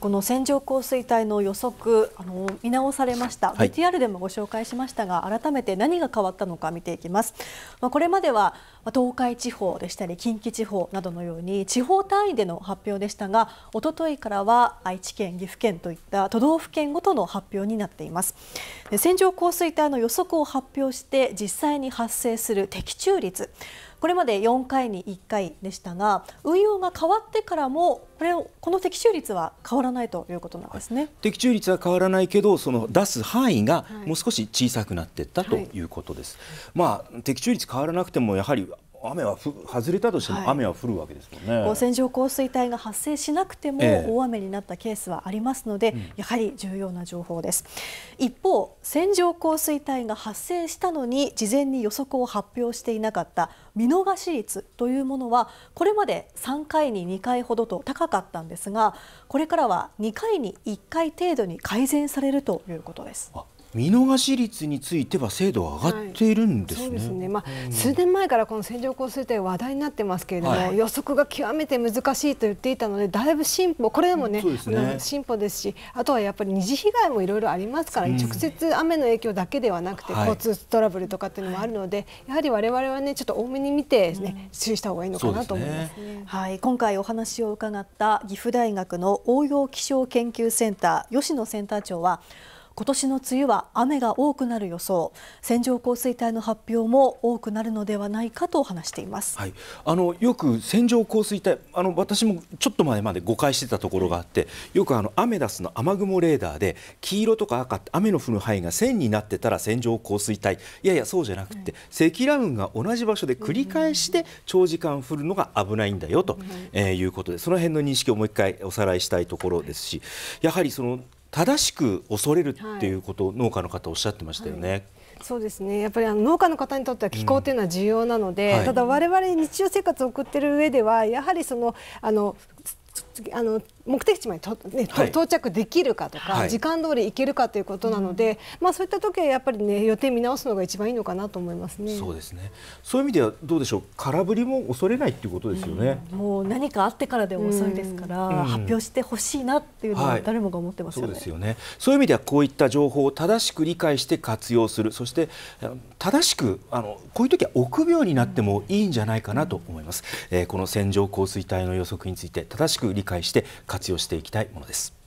この線状降水帯の予測あの見直されました、はい、VTR でもご紹介しましたが改めて何が変わったのか見ていきます、まあ、これまでは東海地方でしたり近畿地方などのように地方単位での発表でしたがおとといからは愛知県岐阜県といった都道府県ごとの発表になっています。線状降水帯の予測を発表して実際に発生する的中率これまで4回に1回でしたが運用が変わってからもこれこの的中率は変わらないということなんですね、はい、的中率は変わらないけどその出す範囲がもう少し小さくなっていったということです、はい、まあ的中率変わらなくてもやはり雨は外れたとしても雨は降るわけですもんね、はい、線状降水帯が発生しなくても大雨になったケースはありますので、ええ、やはり重要な情報です、一方線状降水帯が発生したのに事前に予測を発表していなかった見逃し率というものはこれまで3回に2回ほどと高かったんですがこれからは2回に1回程度に改善されるということです見逃し率については精度は上がっているんですね。はい、そうですね。まあ、数年前からこの線状降水帯話題になってますけれども、はい、予測が極めて難しいと言っていたので、だいぶ進歩、これでもね、うんね進歩ですし、あとはやっぱり二次被害もいろいろありますから、うん、直接雨の影響だけではなくて、交通トラブルとかっていうのもあるので、やはり我々はね、ちょっと多めに見てね、うん、注意した方がいいのかなと思いますね。ねはい、今回お話を伺った岐阜大学の応用気象研究センター吉野センター長は。今年の梅雨は雨が多くなる予想。線状降水帯の発表も多くなるのではないかと話しています、はい、あのよく線状降水帯あの私もちょっと前まで誤解してたところがあってよくあのアメダスの雨雲レーダーで黄色とか赤って雨の降る範囲が線になってたら線状降水帯。いやいやそうじゃなくて、積乱雲が同じ場所で繰り返して長時間降るのが危ないんだよと、えー、いうことでその辺の認識をもう一回おさらいしたいところですしやはりその正しく恐れるっていうことを農家の方おっしゃってましたよね。はい。そうですね。やっぱりあの農家の方にとっては気候というのは重要なので、うん。はい、ただ我々日常生活を送っている上ではやはりそのあのあの目的地までと、ねはい、到着できるかとか、はい、時間通り行けるかということなので、うん、まあ、そういった時はやっぱり、ね、予定見直すのが一番いいのかなと思いますね。そうですね。そういう意味ではどうでしょう？空振りも恐れないということですよね、うん、もう何かあってからで遅いですから、うん、発表してほしいなっていうのは誰もが思ってますよね、はい、そうですよね。そういう意味ではこういった情報を正しく理解して活用する。そして正しくあのこういう時は臆病になってもいいんじゃないかなと思います、えー、この線状降水帯の予測について正しく理解して活用していきたいものです。